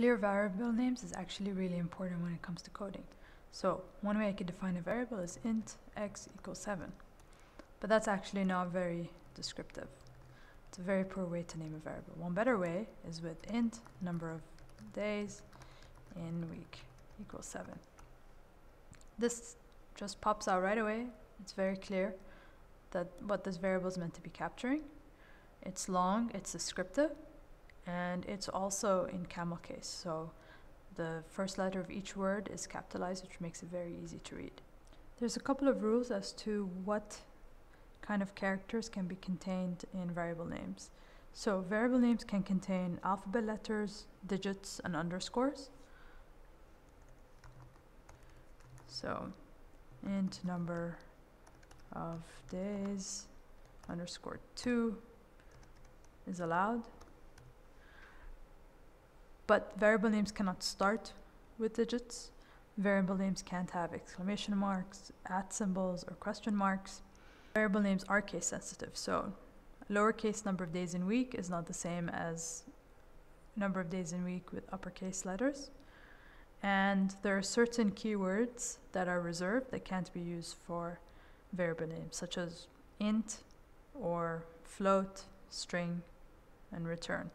Clear variable names is actually really important when it comes to coding. So one way I could define a variable is int x equals 7. But that's actually not very descriptive. It's a very poor way to name a variable. One better way is with int number of days in week equals 7. This just pops out right away. It's very clear that what this variable is meant to be capturing. It's long, it's descriptive, and it's also in camel case. So the first letter of each word is capitalized, which makes it very easy to read. There's a couple of rules as to what kind of characters can be contained in variable names. So variable names can contain alphabet letters, digits, and underscores. So int number of days underscore 2 is allowed. But variable names cannot start with digits. Variable names can't have exclamation marks, at symbols, or question marks. Variable names are case sensitive, so lowercase number of days in week is not the same as number of days in week with uppercase letters. And there are certain keywords that are reserved that can't be used for variable names, such as int or float, string, and return.